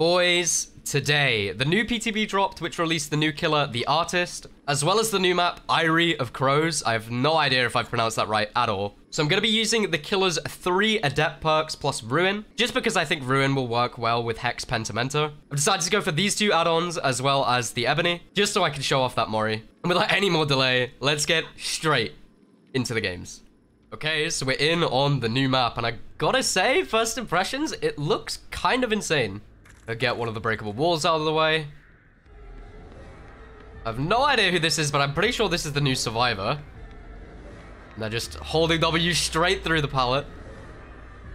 Boys, today, the new PTB dropped, which released the new killer, The Artist, as well as the new map, Eyrie of Crows. I have no idea if I've pronounced that right at all. So I'm going to be using the killer's three Adept perks plus Ruin, just because I think Ruin will work well with Hex Pentimento. I've decided to go for these two add-ons, as well as the Ebony, just so I can show off that Mori. And without any more delay, let's get straight into the games. Okay, so we're in on the new map, and I gotta say, first impressions, it looks kind of insane. Get one of the breakable walls out of the way. I have no idea who this is, but I'm pretty sure this is the new survivor. And they're just holding W straight through the pallet.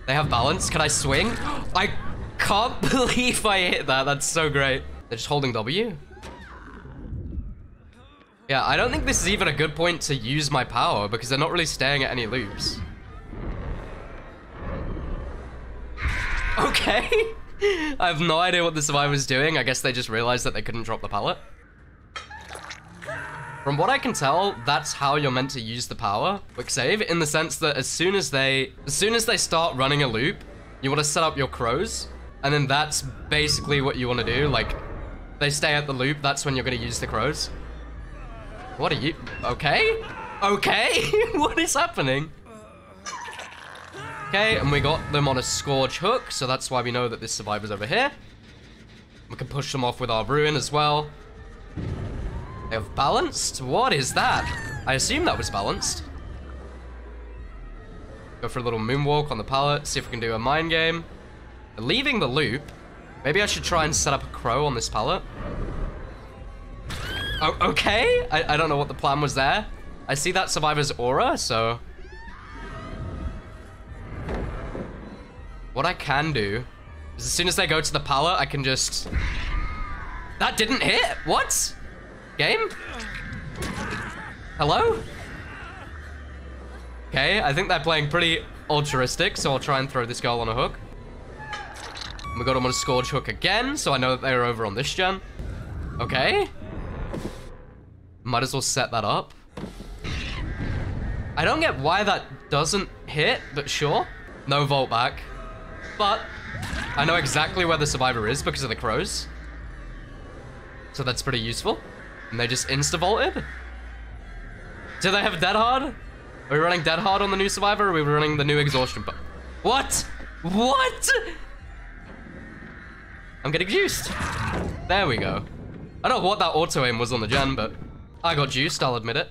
They have balance. Can I swing? I can't believe I hit that. That's so great. They're just holding W. Yeah, I don't think this is even a good point to use my power because they're not really staying at any loops. Okay. I have no idea what the survivor's doing. I guess they just realized that they couldn't drop the pallet. From what I can tell, that's how you're meant to use the power, quick save, in the sense that as soon as they, as soon as they start running a loop, you want to set up your crows, and then that's basically what you want to do. Like, they stay at the loop, that's when you're going to use the crows. What are you, okay? Okay, what is happening? Okay, and we got them on a Scourge hook, so that's why we know that this survivor's over here. We can push them off with our Ruin as well. They have balanced? What is that? I assume that was balanced. Go for a little moonwalk on the pallet, see if we can do a mind game. Leaving the loop. Maybe I should try and set up a crow on this pallet. Oh, okay. I, I don't know what the plan was there. I see that survivor's aura, so... What I can do is as soon as they go to the pallet, I can just... That didn't hit? What? Game? Hello? Okay, I think they're playing pretty altruistic, so I'll try and throw this girl on a hook. We got him on a Scourge hook again, so I know that they're over on this gen. Okay. Might as well set that up. I don't get why that doesn't hit, but sure. No vault back. But I know exactly where the survivor is because of the crows. So that's pretty useful. And they just insta-vaulted? Do they have dead hard? Are we running dead hard on the new survivor or are we running the new exhaustion? But what? What? I'm getting juiced. There we go. I don't know what that auto aim was on the gen, but I got juiced, I'll admit it.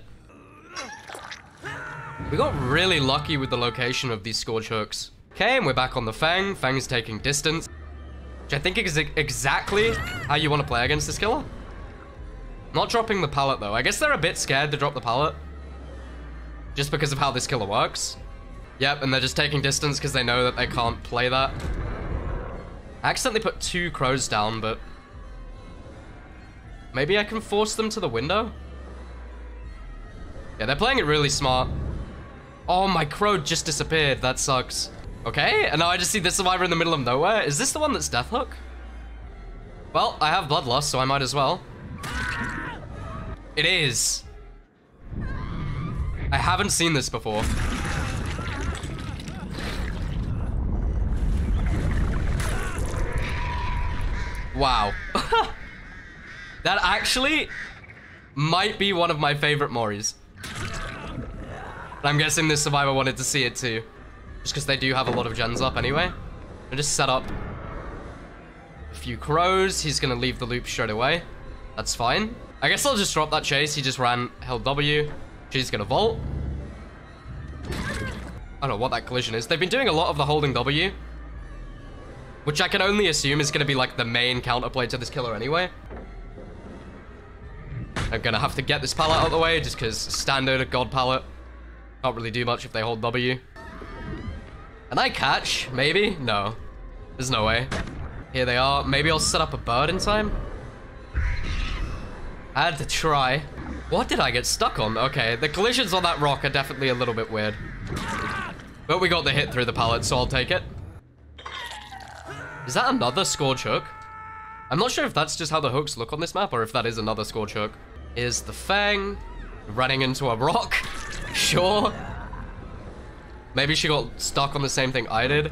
We got really lucky with the location of these Scourge hooks. Okay, and we're back on the Feng. Feng's taking distance. Which I think is exactly how you want to play against this killer. Not dropping the pallet, though. I guess they're a bit scared to drop the pallet. Just because of how this killer works. Yep, and they're just taking distance because they know that they can't play that. I accidentally put two crows down, but... Maybe I can force them to the window? Yeah, they're playing it really smart. Oh, my crow just disappeared. That sucks. Okay, and now I just see this survivor in the middle of nowhere. Is this the one that's Death Hook? Well, I have Bloodlust, so I might as well. It is. I haven't seen this before. Wow. that actually might be one of my favorite Moris. I'm guessing this survivor wanted to see it too. Just because they do have a lot of gens up anyway. I just set up a few crows. He's going to leave the loop straight away. That's fine. I guess I'll just drop that chase. He just ran, held W. She's going to vault. I don't know what that collision is. They've been doing a lot of the holding W. Which I can only assume is going to be like the main counterplay to this killer anyway. I'm going to have to get this pallet out of the way just because standard god pallet. Can't really do much if they hold W. And I catch? Maybe? No. There's no way. Here they are. Maybe I'll set up a bird in time? I had to try. What did I get stuck on? Okay, the collisions on that rock are definitely a little bit weird. But we got the hit through the pallet, so I'll take it. Is that another Scourge hook? I'm not sure if that's just how the hooks look on this map, or if that is another Scourge hook. Is the Feng running into a rock? Sure. Maybe she got stuck on the same thing I did.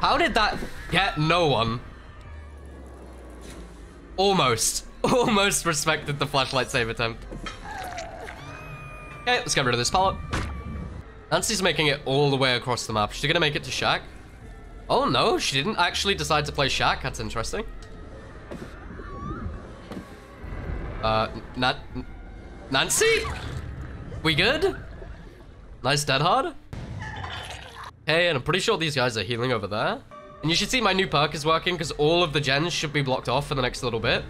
How did that get no one? Almost. Almost respected the flashlight save attempt. Okay, let's get rid of this pallet. Nancy's making it all the way across the map. She's gonna make it to Shack. Oh no, she didn't actually decide to play Shack. That's interesting. Uh, Nat Nancy? We good? Nice dead hard. Hey, and I'm pretty sure these guys are healing over there. And you should see my new perk is working because all of the gens should be blocked off for the next little bit.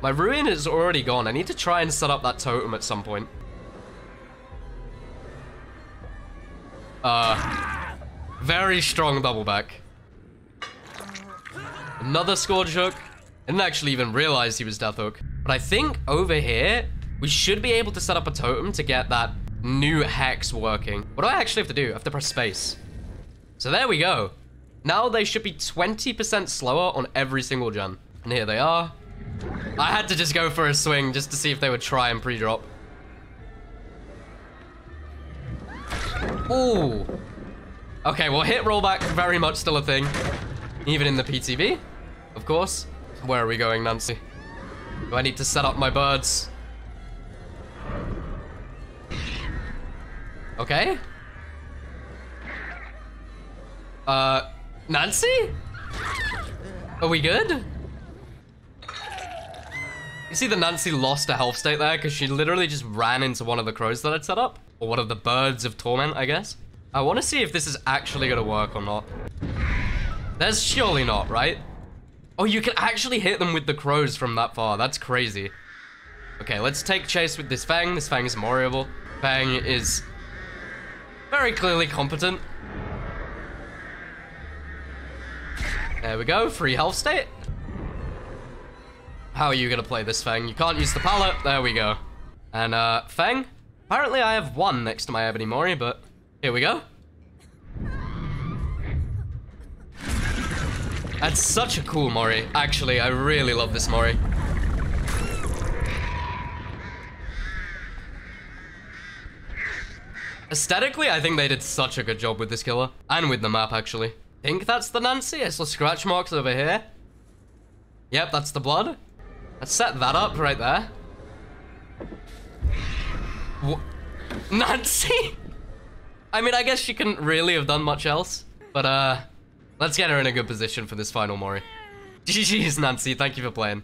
My ruin is already gone. I need to try and set up that totem at some point. Uh, very strong double back. Another Scourge Hook. Didn't actually even realize he was Death Hook. But I think over here, we should be able to set up a totem to get that new hex working. What do I actually have to do? I have to press space. So there we go. Now they should be 20% slower on every single gen. And here they are. I had to just go for a swing just to see if they would try and pre-drop. Ooh. Okay, well, hit rollback, very much still a thing. Even in the PTB, of course. Where are we going, Nancy? Do I need to set up my birds? Okay. Uh, Nancy? Are we good? You see the Nancy lost a health state there because she literally just ran into one of the crows that I'd set up? Or one of the birds of torment, I guess? I want to see if this is actually going to work or not. There's surely not, right? Oh, you can actually hit them with the crows from that far. That's crazy. Okay, let's take chase with this Feng. This Feng is Moriable. Feng is very clearly competent. There we go, free health state. How are you gonna play this, Feng? You can't use the pallet. There we go. And, uh, Feng? Apparently I have one next to my Ebony Mori, but here we go. That's such a cool Mori. Actually, I really love this Mori. Aesthetically, I think they did such a good job with this killer. And with the map, actually. think that's the Nancy. I saw scratch marks over here. Yep, that's the blood. Let's set that up right there. What? Nancy? I mean, I guess she couldn't really have done much else. But, uh, let's get her in a good position for this final Mori. GG's, Nancy. Thank you for playing.